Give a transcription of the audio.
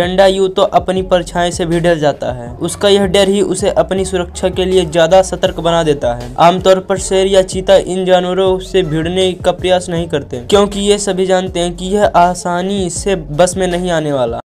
डंडायु तो अपनी परछाई से भी डर जाता है। उसका यह डर ही उसे अपनी सुरक्षा के लिए ज़्यादा सतर्क बना देता है। आमतौर पर शेर या चीता इन जानवरों से भिड़ने का प्रयास नहीं करते, क्योंकि ये सभी जानते हैं कि यह आसानी से बस में नहीं आने वाला।